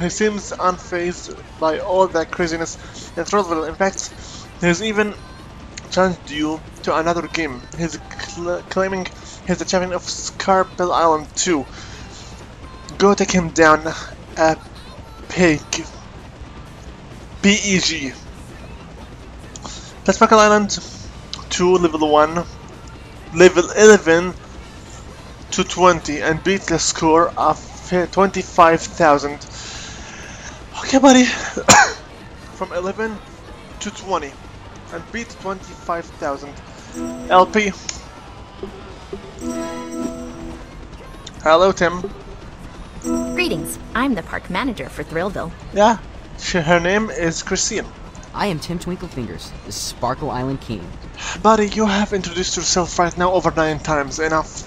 He seems unfazed by all that craziness in Thrillville. In fact, he's even challenged you to another game. He's cl claiming he's the champion of Sparkle Island 2. Go take him down, a pig. PEG. Let's Sparkle Island 2, level 1, level 11 to 20, and beat the score of 25,000. Okay, buddy. From 11 to 20, and beat 25,000. LP. Hello, Tim. Greetings. I'm the park manager for Thrillville. Yeah, she, her name is Christine. I am Tim Twinklefingers, the Sparkle Island King. Buddy, you have introduced yourself right now over nine times. Enough.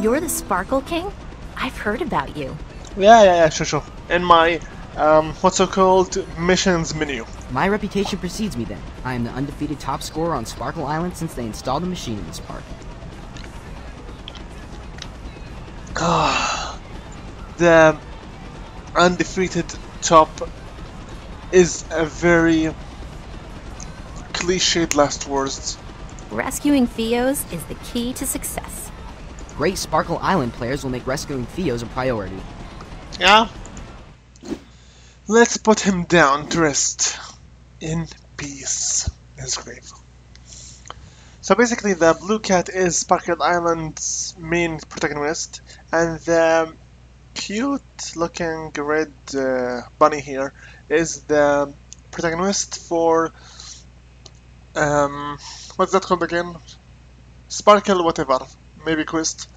You're the Sparkle King? I've heard about you. Yeah, yeah, yeah, sure, sure. In my, um, what's so called missions menu. My reputation precedes me then. I am the undefeated top scorer on Sparkle Island since they installed the machine in this park. the undefeated top is a very cliched last words. Rescuing Theos is the key to success. Great Sparkle Island players will make rescuing Theos a priority. Yeah. Let's put him down to rest in peace. His grave. So basically, the blue cat is Sparkle Island's main protagonist, and the cute-looking red uh, bunny here is the protagonist for um, what's that called again? Sparkle whatever, maybe Quest.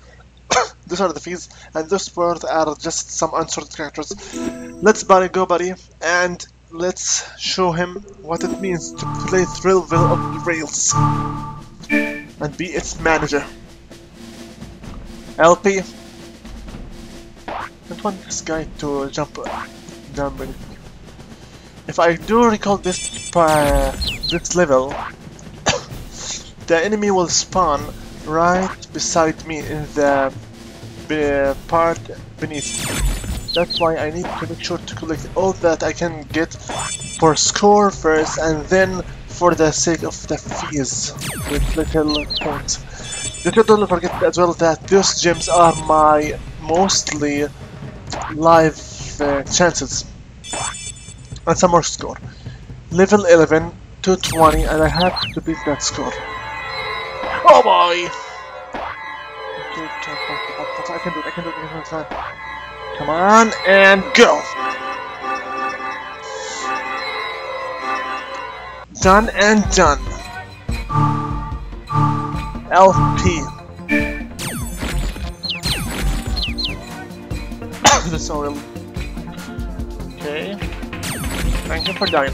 Those are the fees, and those words are just some unsorted characters. Let's buddy go buddy, and let's show him what it means to play Thrillville on rails and be its manager. LP. I don't want this guy to jump me. If I do recall this this level, the enemy will spawn right beside me in the part beneath. That's why I need to make sure to collect all that I can get for score first and then for the sake of the fees with little points. Don't forget as well that those gems are my mostly live uh, chances. And some more score. Level 11 to 20 and I have to beat that score. Oh boy! I can do it, I can do it, I can do it. Come on, and go! Done and done. LP. the soil. Okay. Thank you for dying.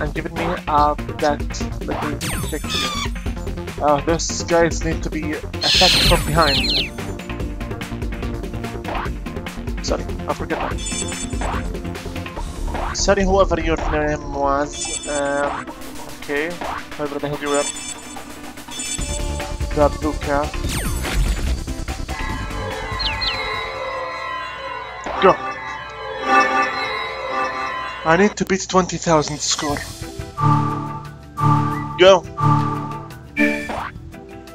And giving me uh, that little stick here. Uh, those guys need to be attacked from behind. Sorry, I forgot. Sorry, whoever your name was. Um, okay, whoever the hell you were. The blue cat. Go. I need to beat 20,000 score. Go.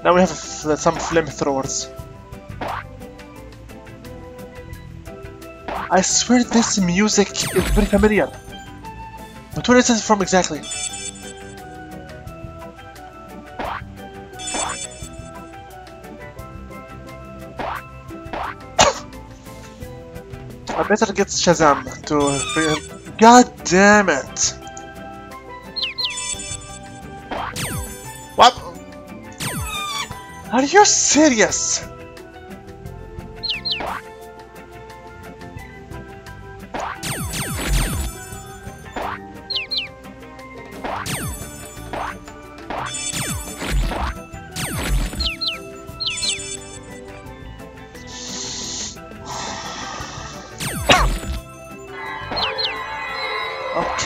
Now we have some flamethrowers. I swear this music is very familiar. But where is it from exactly? I better get Shazam to... God damn it! What? Are you serious?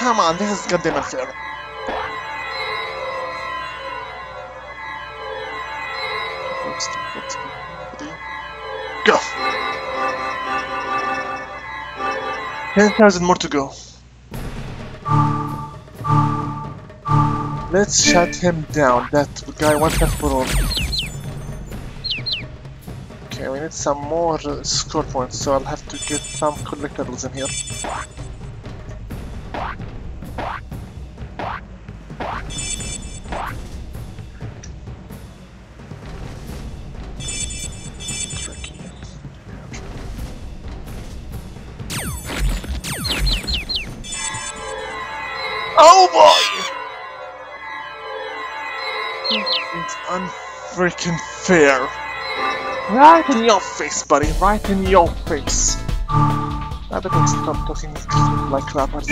Come on, this is goddamn unfair. Go! 10,000 more to go. Let's shut him down. That guy wants that for all. Okay, we need some more uh, score points, so I'll have to get some collectibles in here. Oh boy! It's unfreaking fair. Right in your face, buddy. Right in your face. I better stop talking like clappers.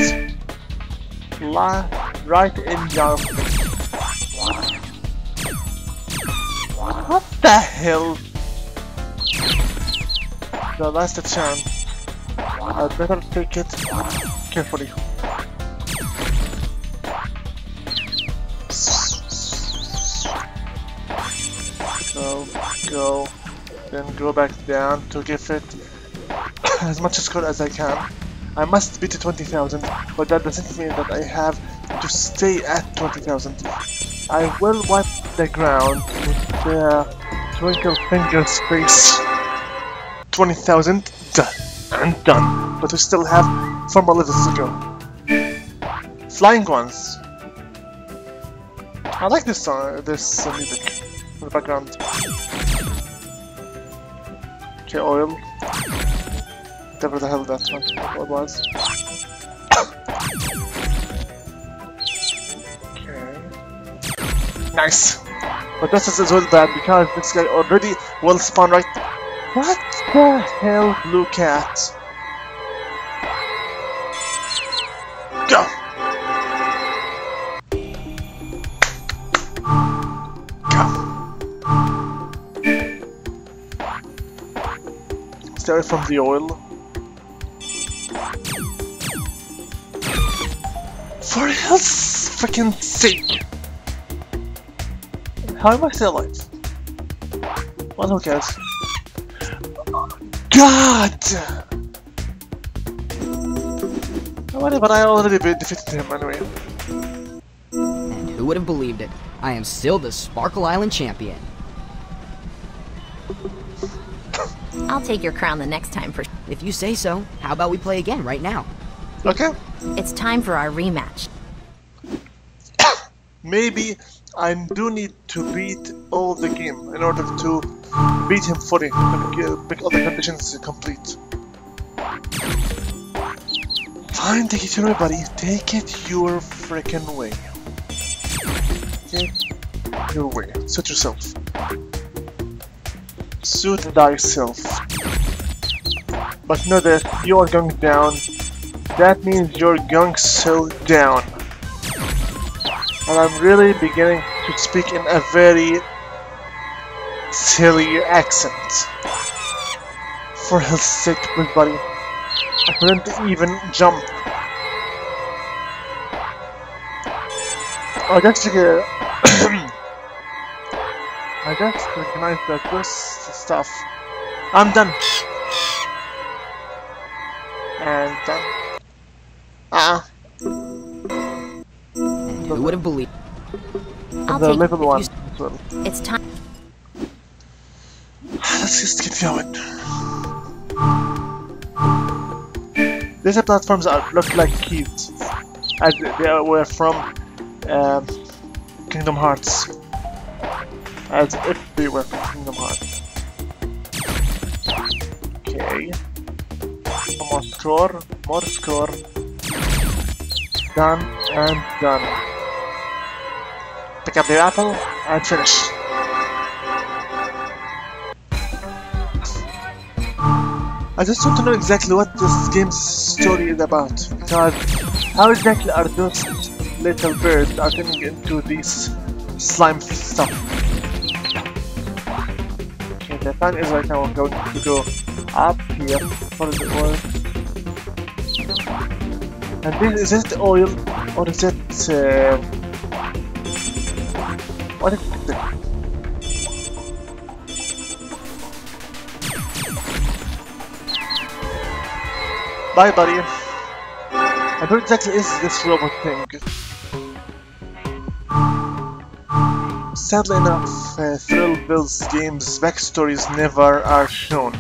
La right in your face. What the hell? The last chance. I better take it carefully. Go, then go back down to give it as much score as I can. I must beat 20,000, but that doesn't mean that I have to stay at 20,000. I will wipe the ground with the Twinkle Fingers face. 20,000 done and done, but we still have four more levels to go. Flying ones. I like this song, this music in the background. Okay, oil. Whatever the hell that one was. okay. Nice. But this is as well bad because this guy already will spawn right. What the hell, blue cat? Away from the oil. For hell's freaking sake! How am I still alive? Well, who cares? God! But I already defeated him anyway. And who would have believed it? I am still the Sparkle Island champion. I'll take your crown the next time for. If you say so, how about we play again right now? Okay, It's time for our rematch. maybe I do need to beat all the game in order to beat him fully, to make- make all the conditions complete. Fine, take it your way, buddy. Take it your freaking way. Take your way. Suit yourself. Suit thyself. But know that you are going down. That means you're going so down. And I'm really beginning to speak in a very silly accent. For hell's sake, big buddy. I couldn't even jump. I just uh, I just recognize that this stuff. I'm done. And done. Ah, And who would have believed? I'll the level one as well. It's time. Let's just keep going. These platforms are look like keys, as they were from um, Kingdom Hearts, as if they were Kingdom Hearts. Okay, more score, more score. Done and done. Pick up the apple and finish. I just want to know exactly what this game's story is about. Because how exactly are those little birds are turning into these slime stuff? The plan is right now I'm going to go up here for the oil. And this is it oil or is it uh, what is it? Bye, buddy. And what exactly is this robot thing? Sadly enough, uh, Thrillville's game's backstories never are shown.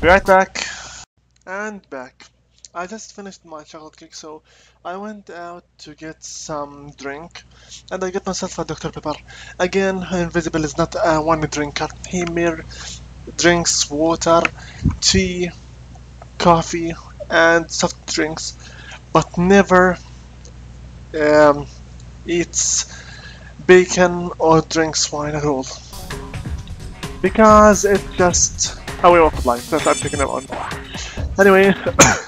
Be right back. And back. I just finished my chocolate cake, so I went out to get some drink, and I got myself a Dr. Pepper. Again, Invisible is not a one drinker. He mere drinks water, tea, coffee, and soft drinks, but never um, eats bacon or drinks wine at all. Because it's just a way of life that I'm picking up on. Anyway,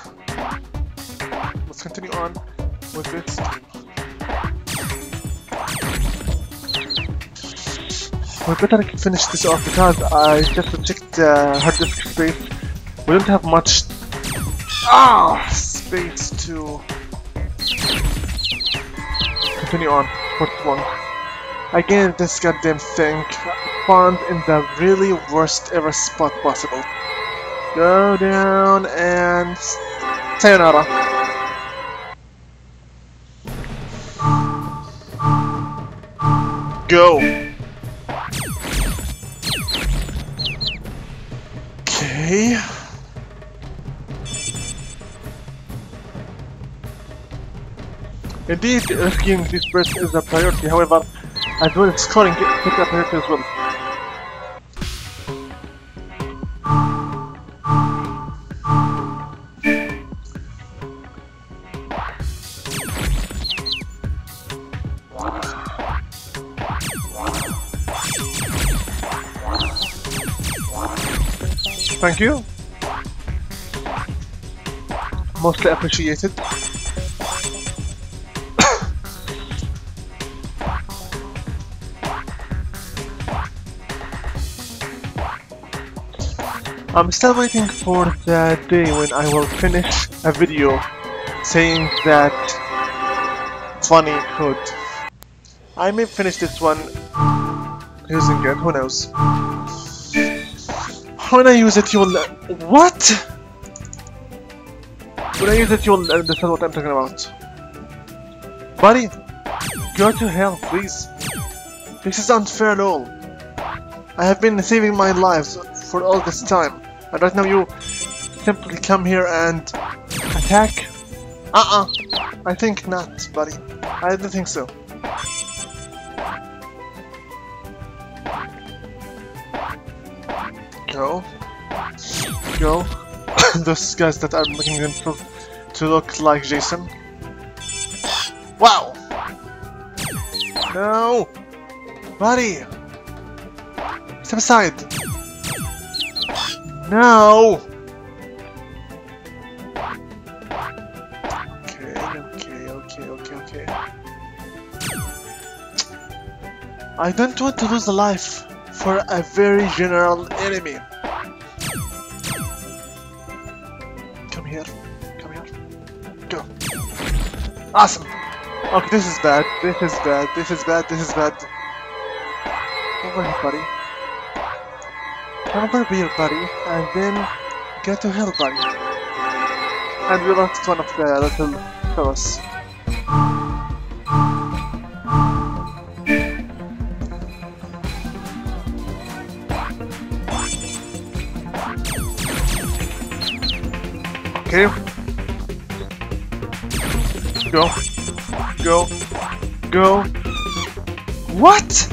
let's continue on with this. We better finish this off because I just checked uh, hard disk space. We don't have much ah space to continue on with one. Again, this goddamn thing found in the really worst ever spot possible. Go down and sayonara. Go. Okay. Indeed, rescuing these birds is a priority, however, as well as scoring takes a priority as well. Thank you. Mostly appreciated. I'm still waiting for the day when I will finish a video saying that funny code. I may finish this one using it, who knows. When I use it, you will. What? When I use it, you will uh, understand what I'm talking about. Buddy, go to hell, please. This is unfair at all. I have been saving my lives for all this time, and right now you simply come here and attack? Uh-uh. I think not, buddy. I don't think so. Go. Go. Those guys that are making themselves to look like Jason. Wow! No! Buddy! Step aside! No! Okay, okay, okay, okay, okay. I don't want to lose a life for a very general enemy. Come here. Come here. Go. Awesome. Okay, this is bad. This is bad. This is bad. This is bad. Over here, buddy. Come over here, buddy, and then get to hell, buddy. And we lost one of the little fellas. Go. Go. Go. What?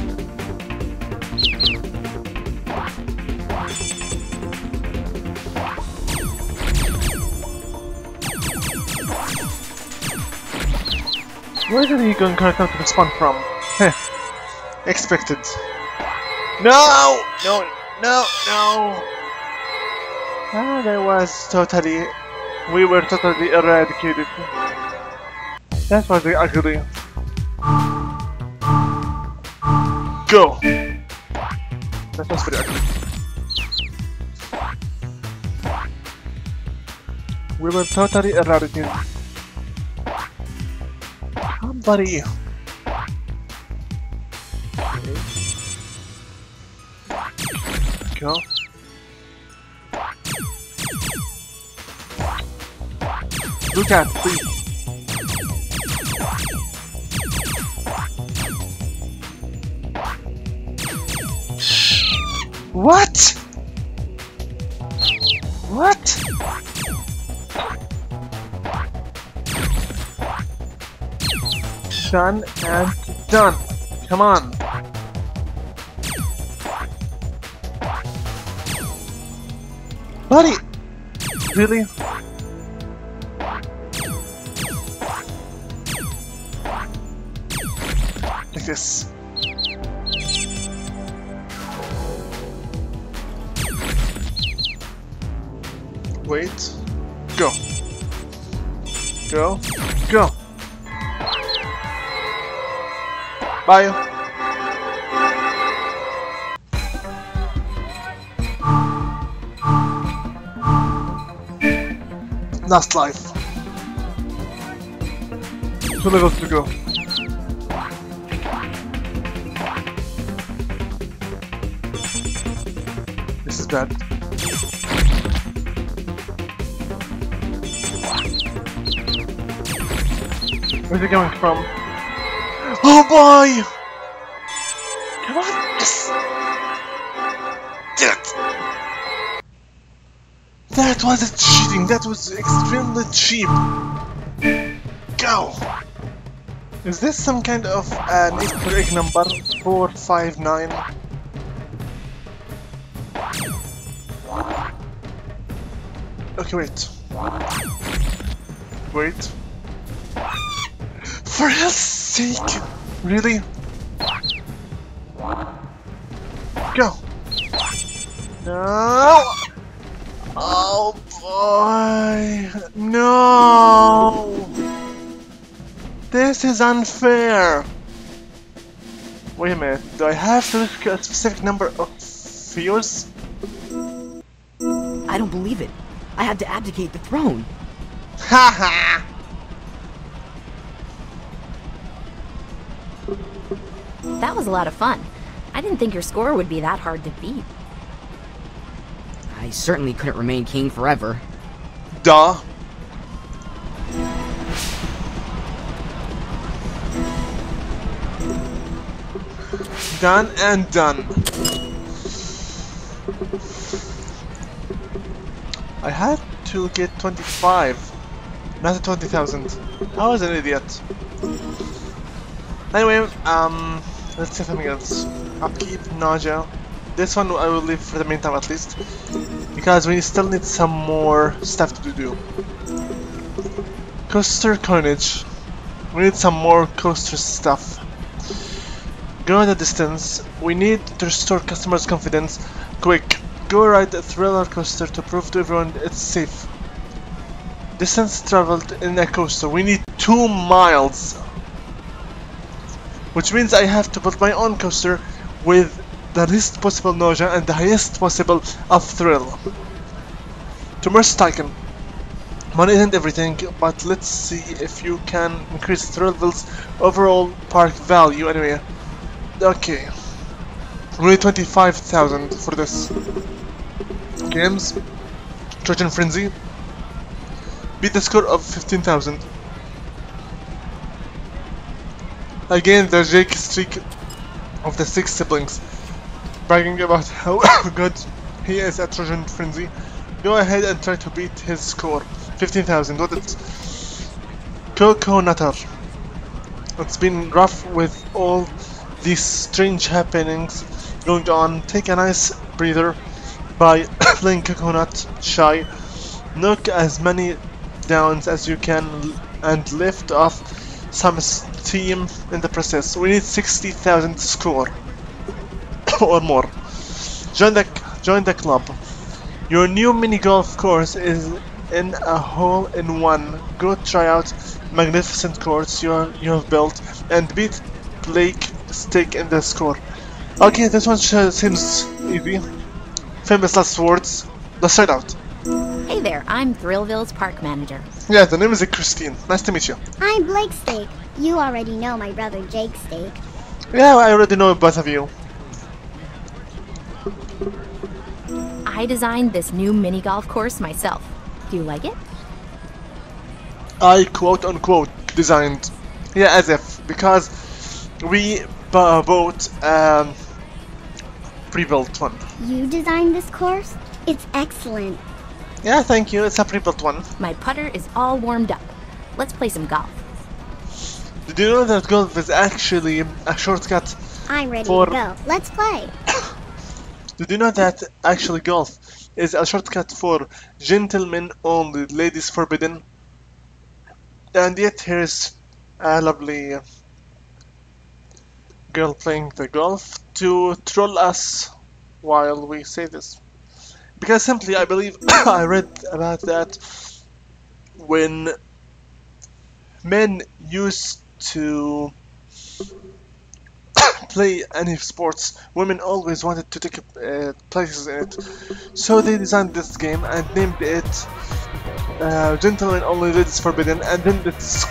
Where did he to come to respawn from? Heh. Expected. No! No! No! No! Ah, that was totally... We were totally eradicated. That was ugly. Go! That was very ugly. We were totally eradicate. Somebody. Go. Look at, please. What? What? Done and done. Come on. Buddy! Really? Wait. Go. Go. Go. Bye. Last life. Two levels to go. This is bad. Where's it coming from? Oh boy! Come on! Yes! Did it! That wasn't cheating, that was extremely cheap. Go! Is this some kind of an Easter egg number? 459? Okay, wait. Wait. For hell's sake! Really? Go! No! Oh boy! No! This is unfair! Wait a minute, do I have to look at a specific number of views? I don't believe it. I had to abdicate the throne. Haha! That was a lot of fun. I didn't think your score would be that hard to beat. I certainly couldn't remain king forever. Duh. Done and done. I had to get 25, not 20,000. I was an idiot. Anyway, um, let's say something else. Upkeep, nausea. This one I will leave for the meantime at least. Because we still need some more stuff to do. Coaster Carnage. We need some more coaster stuff. Go the distance. We need to restore customers' confidence. Quick, go ride a thriller coaster to prove to everyone it's safe. Distance traveled in a coaster. We need two miles. Which means I have to build my own coaster with the least possible nausea and the highest possible of thrill. To merge Tycoon. Money isn't everything, but let's see if you can increase Thrillville's overall park value anyway. Okay. Need 25,000 for this. Games. Trojan Frenzy. Beat the score of 15,000. Again, the Jake Steak of the six siblings. Bragging about how good he is at Trojan Frenzy. Go ahead and try to beat his score. 15,000, what it? Coco Nutter. It's been rough with all these strange happenings going on. Take a nice breather by playing Coconut Shy. Knock as many downs as you can and lift off some steam in the process. We need 60,000 score or more. Join the join the club. Your new mini golf course is in a hole in one. Go try out magnificent course you you have built and beat Blake Stick in the score. Okay, this one seems easy. Famous last words. Let's try it out. Hey there, I'm Thrillville's park manager. Yeah, the name is Christine. Nice to meet you. I'm Blake Steak. You already know my brother Jake Steak. Yeah, I already know both of you. I designed this new mini golf course myself. Do you like it? I quote unquote designed. Yeah, as if because we bu- bought um pre-built one. You designed this course? It's excellent. Yeah, thank you. It's a pre-built one. My putter is all warmed up. Let's play some golf. Did you know that golf is actually a shortcut? I'm ready For- to go. Let's play. Did you know that actually golf is a shortcut for gentlemen only, ladies forbidden? And yet here's a lovely girl playing the golf to troll us while we say this. Because simply I believe I read about that when men used to play any sports, women always wanted to take uh, places in it. So they designed this game and named it uh, Gentlemen Only Ladies Forbidden, and then it's